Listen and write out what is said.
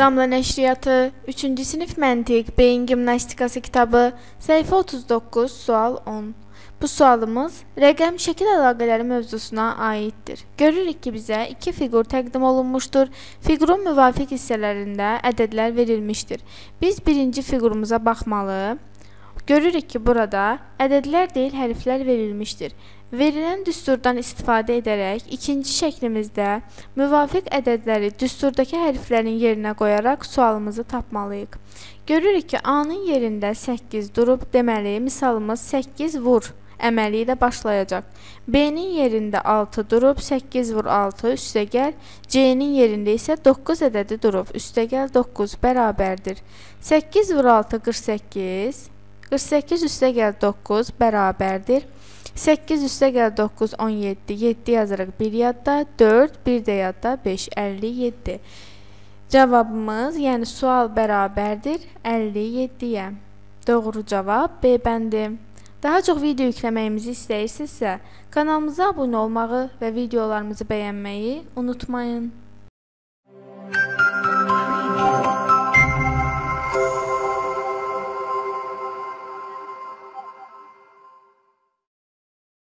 Damla nəşriyyatı 3-cü sinif məntiq, beyin gimnastikası kitabı, səhifə 39, sual 10. Bu sualımız rəqəm şəkil əlaqələri mövzusuna aiddir. Görürük ki, bizə iki fiqur təqdim olunmuşdur. Fiqurun müvafiq hissələrində ədədlər verilmişdir. Biz birinci fiqurumuza baxmalı. Görürük ki, burada ədədlər deyil, hərflər verilmişdir. Verilən düsturdan istifadə edərək ikinci şəklimizdə müvafiq ədədləri düsturdakı hərflərin yerinə qoyaraq sualımızı tapmalıyıq. Görürük ki, A-nın yerində 8 durub, deməli, misalımız 8 vur əməli ilə başlayacaq. B-nin yerində 6 durub, 8 vur 6 üstə gəl. C-nin yerində isə 9 ədədi durub, üstə gəl 9 bərabərdir. 8 vur 6 48, 48 üstə gəl 9 bərabərdir. 8 üstə gəl 9, 17, 7 yazırıq 1 yadda, 4, 1 də yadda, 5, 57. Cavabımız, yəni sual bərabərdir 57-yə. Doğru cavab B bəndi. Daha çox video yükləməyimizi istəyirsinizsə, kanalımıza abunə olmağı və videolarımızı bəyənməyi unutmayın.